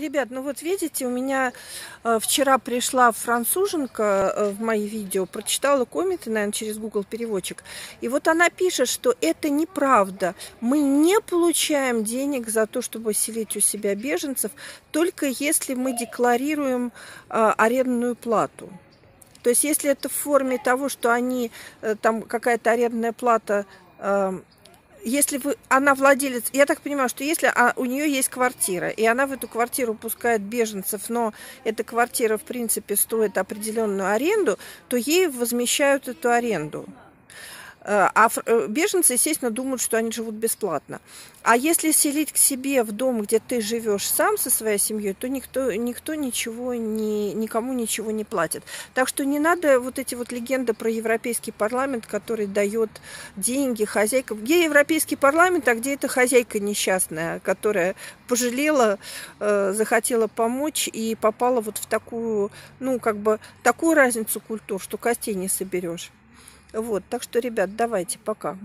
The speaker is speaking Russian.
Ребят, ну вот видите, у меня э, вчера пришла француженка э, в мои видео, прочитала комменты, наверное, через Google переводчик. И вот она пишет, что это неправда. Мы не получаем денег за то, чтобы селить у себя беженцев, только если мы декларируем э, арендную плату. То есть если это в форме того, что они, э, там какая-то арендная плата э, если вы, она владелец, я так понимаю, что если а, у нее есть квартира, и она в эту квартиру пускает беженцев, но эта квартира, в принципе, стоит определенную аренду, то ей возмещают эту аренду. Э, а э, беженцы, естественно, думают, что они живут бесплатно. А если селить к себе в дом, где ты живешь сам со своей семьей, то никто, никто ничего не, никому ничего не платит. Так что не надо вот эти вот легенды про Европейский парламент, который дает деньги хозяйкам. Где Европейский парламент, а где эта хозяйка несчастная, которая пожалела, э, захотела помочь и попала вот в такую, ну, как бы, такую разницу культур, что костей не соберешь. Вот, так что, ребят, давайте, пока.